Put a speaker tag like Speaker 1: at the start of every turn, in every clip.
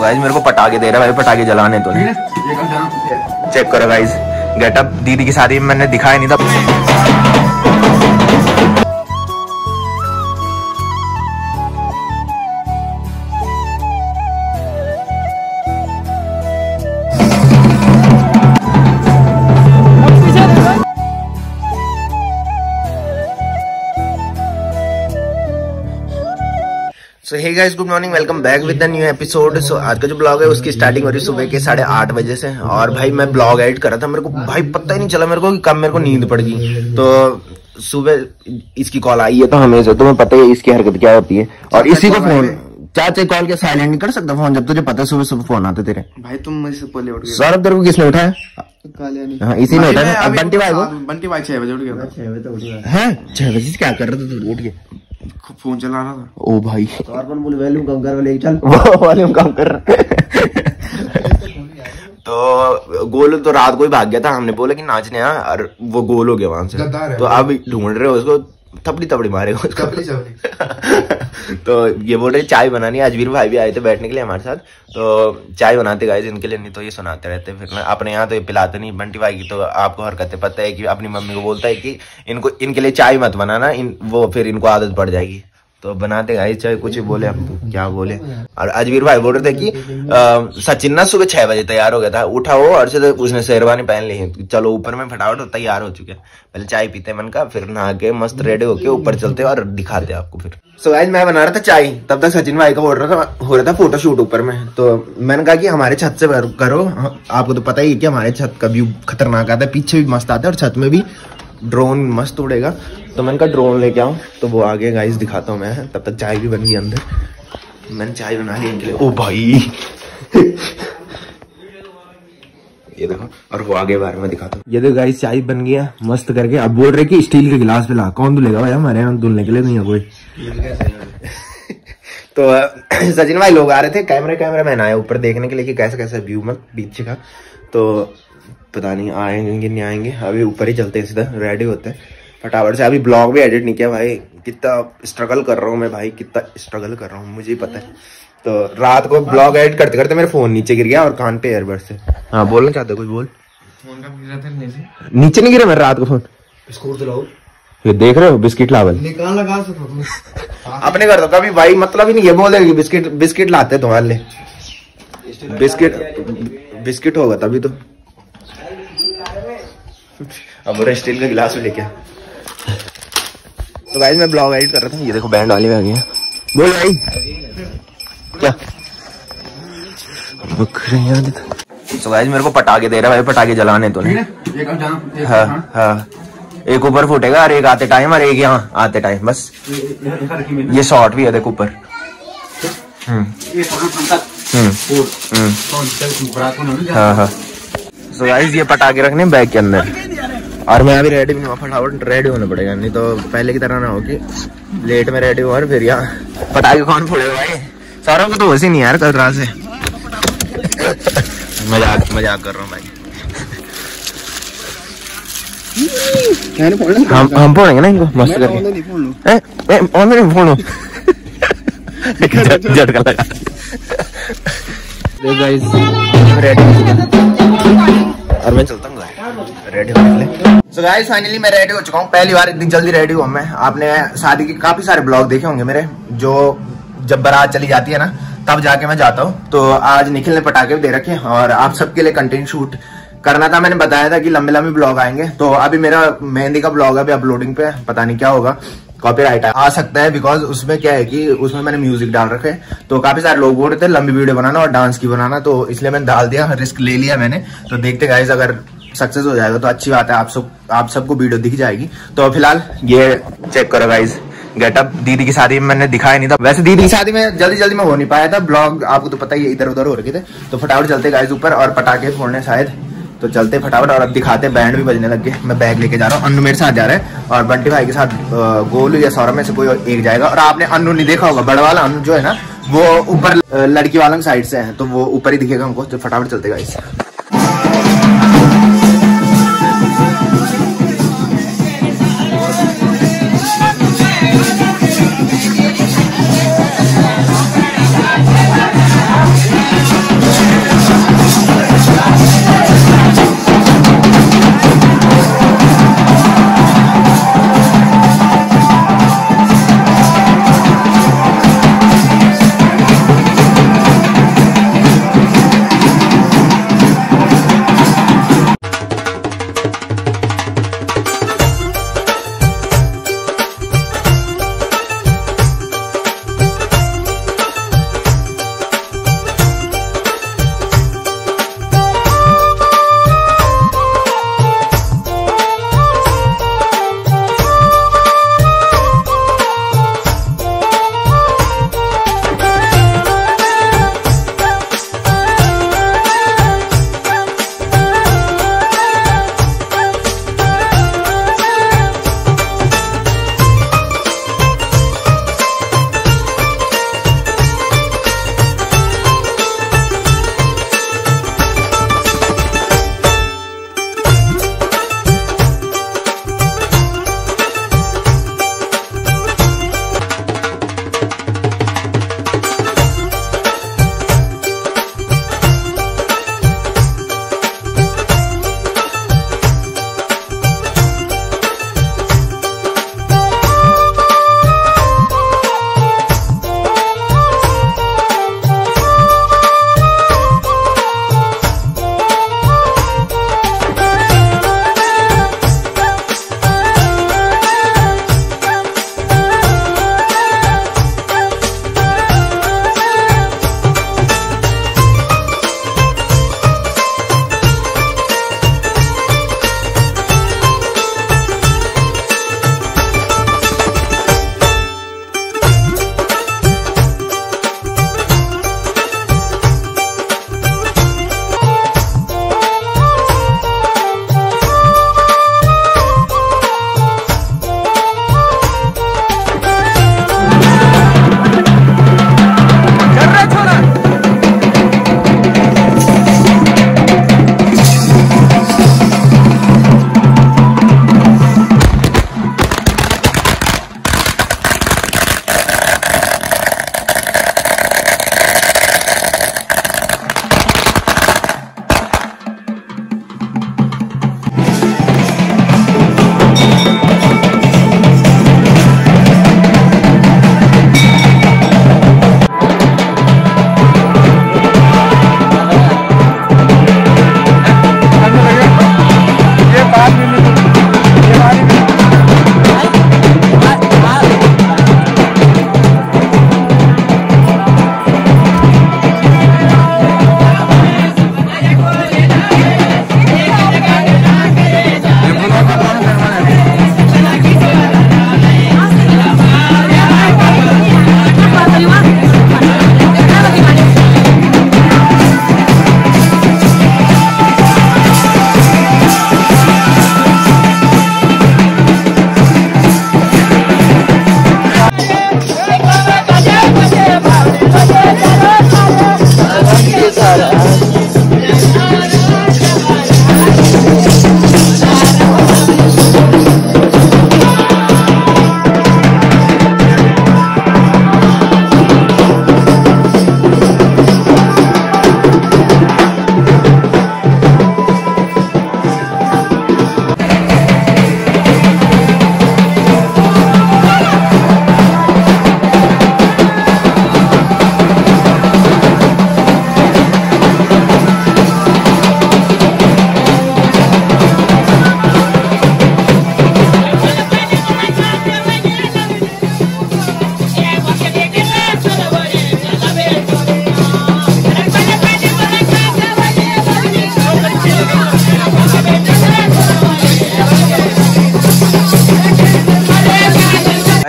Speaker 1: So guys मेरे को पटाखे दे रहा है भाई पटाखे जलाने तो नहीं। चेक करो गाइज़ गेटअप दीदी की शादी में मैंने दिखाया नहीं था। So hey guys good morning welcome back with the new episode so आज का जो ब्लॉग है उसकी स्टार्टिंग हो रही है सुबह के साढ़े आठ बजे से। और भाई मैं ब्लॉग एडिट कर रहा था। मेरे को भाई पता ही नहीं चला मेरे को कि कब मेरे को नींद पड़ गई। तो सुबह इसकी कॉल आई है तो हमें तुम्हें पता ही है इसकी हरकत क्या होती है। और इसी को फ़ोन चाचा कॉल के साइलेंट नहीं कर सकता फ़ोन जब तुझे पता है सुबह सुबह फ़ोन आते तेरे।
Speaker 2: भाई तुम मुझसे पहले उठ गए।
Speaker 1: सौरभ तेरे को किसने उठाया? हाँ इसी ने
Speaker 2: भाई,
Speaker 1: उठाया।
Speaker 2: मैं अभी-
Speaker 1: बंटी भाई को?
Speaker 2: हाँ, बंटी भाई छह बजे उठ गया था।
Speaker 1: है? छह बजे से क्या कर रहे थे उठ के
Speaker 2: फ़ोन चला रहा था।
Speaker 1: ओ भाई।
Speaker 3: वॉल्यूम कम कर ले चल।
Speaker 1: वॉल्यूम कम कर। तो गोल तो रात को ही भाग गया था हमने बोला कि नाचने आ और वो गोल हो गया वहाँ से। तो अब ढूंढ रहे हो उसको थपड़ी थपड़ी मारेगा उसको। तो ये बोल रहे चाय बनानी आज अजवीर भाई भी आए थे बैठने के लिए हमारे साथ। तो चाय बनाते गए इनके लिए नहीं तो ये सुनाते रहते फिर। अपने यहाँ तो ये पिलाते नहीं बंटी भाई की तो आपको हरकतें पता है कि अपनी मम्मी को बोलता है कि इनको इनके लिए चाय मत बनाना इन वो फिर इनको आदत पड़ जाएगी। तो बनाते गाइस चाहे कुछ बोले, हम तो क्या बोले। और अजवीर भाई बोल रहे थे कि सचिन ना सुबह छह बजे तैयार हो गया था। उठा वो और से उसने शेरवानी पहन ली। है चलो, ऊपर में फटाफट तैयार हो चुके पहले चाय पीते मन का, फिर नहा के मस्त रेडी होके ऊपर चलते और दिखाते आपको फिर। सो आज मैं बना रहा था चाय। तब तक सचिन भाई का हो रहा था, हो रहा था फ़ोटो शूट ऊपर में। तो मैंने कहा कि हमारे छत से करो आपको तो पता ही है कि हमारे छत का व्यू खतरनाक आता है, पीछे भी मस्त आता है और छत में भी ड्रोन मस्त उड़ेगा। तो मैंने कहा ड्रोन लेके आऊँ। तो वो आगे गाइस दिखाता हूँ मैं। तब तक चाय भी बन गई अंदर। मैंने चाय बना ली इनके लिए। ओ भाई। ये देखो, और वो आगे बारे में दिखाता हूँ। ये देखो गाइस चाय बन गया। मस्त करके। अब बोल रहे कि स्टील के गिलास पे ला। कौन धुलेगा भाई? हमारे यहाँ धुलने के लिए नहीं है कोई। तो सचिन भाई लोग आ रहे थे। कैमरे, कैमरा मैन आया ऊपर देखने के लिए कि कैसा कैसा व्यू मत, पीछे का। तो पता नहीं आएँगे नहीं आएँगे। अभी ऊपर ही चलते हैं सीधा रेडी होते हैं। फटाफट से अभी ब्लॉग भी एडिट नहीं किया भाई। कितना स्ट्रगल कर रहा हूँ मैं भाई कितना स्ट्रगल कर रहा हूँ मुझे ही पता है। तो रात को ब्लॉग एडिट करते करते मेरा फ़ोन नीचे गिर गया और कान पे एयरबड से। हाँ बोलना चाहते हो कुछ बोल।
Speaker 2: फ़ोन का गिरा था नीचे।
Speaker 1: नीचे नहीं गिरा मेरा रात को फ़ोन
Speaker 3: स्कूल
Speaker 1: ये देख रहे हो बिस्किट लावल?
Speaker 2: निकाल लगा सकता
Speaker 1: अपने? घर तो कभी भाई मतलब ही नहीं है बोले कि बिस्किट बिस्किट लाते तुम्हारे लिए। बिस्किट बिस्किट होगा तभी तो। अब बोले स्टील का गिलास में लेके तो गाइस मैं ब्लॉग एडिट कर रहा था। ये देखो बैंड वाले भी आ गए बोल भाई। क्या? बकरियाँ तो। गाइस मेरे को पटाखे दे रहा है भाई पटाखे जलाने तो नहीं।
Speaker 2: एक अब जहाँ
Speaker 1: हाँ हाँ। एक ऊपर फूटेगा और एक आते टाइम और एक यहाँ आते टाइम बस। ये शॉर्ट भी है देखो ऊपर। हम्म। हम्म। हम्म। हाँ हाँ। सो गाइस ये पटाखे रखने बैग के अंदर। और मैं अभी रेडी भी हुआ फटाफट रेडी होना पड़ेगा नहीं तो पहले की तरह ना हो कि लेट में रेडी हुआ और फिर यहाँ पटाखे कौन फोड़ेगा भाई? सारों को तो वैसे नहीं यार कल रात से। मज़ाक मज़ाक कर रहा हूँ भाई। हम हम फोड़ेंगे ना इनको? मस्त करके। ऑनलाइन फोड़ो झटका लगा। देख गाइस रेडी और मैं चलता हूँ रेडी होने लिए। सो गाइस फाइनली मैं रेडी हो चुका हूँ। पहली बार इतनी जल्दी रेडी हुआ मैं। आपने शादी के काफ़ी सारे ब्लॉग देखे होंगे मेरे, जो जब बारात चली जाती है ना, तब जाके मैं जाता हूँ। तो आज निखिल ने पटाखे दे रखे और आप सबके लिए कंटेंट शूट करना था। मैंने बताया था कि लंबे लंबे ब्लॉग आएँगे। तो अभी मेरा मेहंदी का ब्लॉग अभी अपलोडिंग पे पता नहीं क्या होगा। कॉपीराइट आ सकता है बिकॉज़ उसमें क्या है कि उसमें मैंने म्यूज़िक डाल रखे। तो काफ़ी सारे लोग बोल रहे थे, लंबी वीडियो बनाना और डांस की बनाना तो इसलिए मैंने डाल दिया रिस्क ले लिया मैंने। तो देखते गाइज़ अगर सक्सेस हो जाएगा तो अच्छी बात है, आप सब, आप सबको वीडियो दिख जाएगी। तो फ़िलहाल ये चेक करो गाइज़ गेटअप दीदी की शादी में मैंने दिखाया नहीं था। वैसे दीदी की शादी में जल्दी जल्दी में हो नहीं पाया था। ब्लॉग आपको तो पता है इधर उधर हो रखे थे। तो फटाफट चलते गाइज़ ऊपर और पटाखे फोड़ने शायद। तो चलते फटाफट और अब दिखाते बैंड भी बजने लग गए। मैं बैग लेके जा रहा हूँ। अन्नू मेरे साथ जा रहा है और बंटी भाई के साथ गोलू या सौरभ में से कोई एक जाएगा। और आपने अन्नू नहीं देखा होगा बड़ा वाला अन्नू जो है ना, वो ऊपर लड़की वालों की साइड से है। तो वो ऊपर ही दिखेगा हमको। तो फटाफट चलते गाइस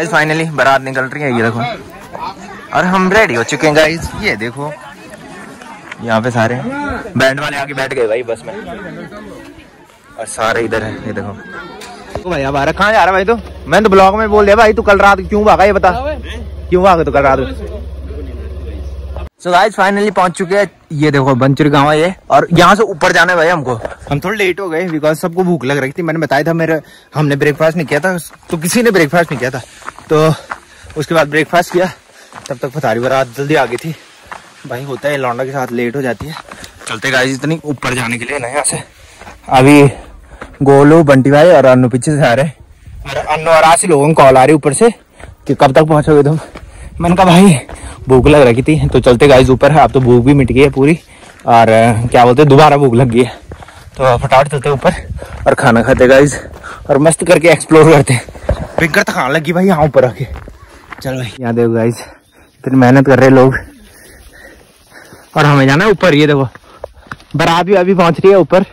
Speaker 1: गाइस फाइनली बारात निकल रही है, ये देखो। और हम रेडी हो चुके हैं गाइस ये देखो। यहाँ पे सारे बैंड वाले आके बैठ गए भाई, बस में। और सारे इधर है, ये देखो। तो भाई, अब आ रहा कहाँ जा रहा भाई तू? मैंने तो ब्लॉग में बोल दिया, भाई, तू कल रात क्यों भागा, ये बता। क्यों भागा तू कल रात? सो गाइस फाइनली पहुँच चुके हैं। ये देखो, बंचुरी गाँव है ये। और यहाँ से ऊपर जाना है भाई हमको। हम थोड़ा लेट हो गए बिकॉज़ सबको भूख लग रही थी। मैंने बताया था मेरे, हमने ब्रेकफास्ट नहीं किया था। तो किसी ने ब्रेकफास्ट नहीं किया था। तो उसके बाद ब्रेकफास्ट किया। तब तक पथारी बारात जल्दी आ गई थी। भाई होता है, लौंडा के साथ लेट हो जाती है। चलते गाइस इतनी ऊपर जाने के लिए ना यहाँ से। अभी गोलू, बंटी भाई और अन्नू पीछे से आ रहे हैं। और अन्नू और आशी लोगों को कॉल आ रही ऊपर से कि कब तक पहुंचोगे तुम। मैंने कहा, भाई, भूख लग रही थी। तो चलते गाइस ऊपर है। अब तो भूख भी मिट गई है पूरी। और क्या बोलते हैं, दोबारा भूख लग गई है। तो फटाफट चलते ऊपर और खाना खाते गाइज़ और मस्त करके एक्सप्लोर करते फिंगर तो खाने लगी भाई? यहाँ ऊपर आके। चल भाई। यहाँ देखो गाइस इतनी मेहनत कर रहे लोग। और हमें जाना है ऊपर, ये देखो। बारात भी अभी पहुँच रही है ऊपर।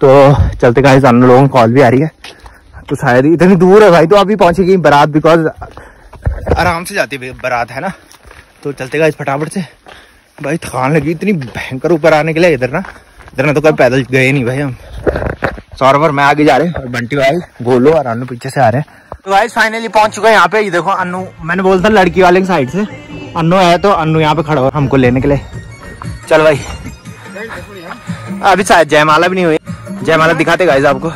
Speaker 1: तो चलते गाइस अन्य लोगों को कॉल भी आ रही है। तो शायद इतनी दूर है भाई तो अभी पहुंचेगी बारात बिकॉज़ आराम से जाती है बारात, है ना? तो चलते गाइस फटाफट से। भाई, थकान लगी इतनी भयंकर ऊपर आने के लिए इधर ना। इधर ना तो कभी पैदल गए नहीं भाई हम। सौरभ और मैं आगे जा रहे हैं। और बंटी भाई गोलो और अन्नू पीछे से आ रहे हैं। तो गाइस फाइनली पहुँच चुका है यहाँ पे। ये देखो अनु मैंने बोला था लड़की वाले की साइड से। अनु है तो अन्नू यहाँ पे खड़ा हो हमको लेने के लिए। चल भाई। अभी शायद जयमाला भी नहीं हुई। जयमाला दिखाते गाइस आपको।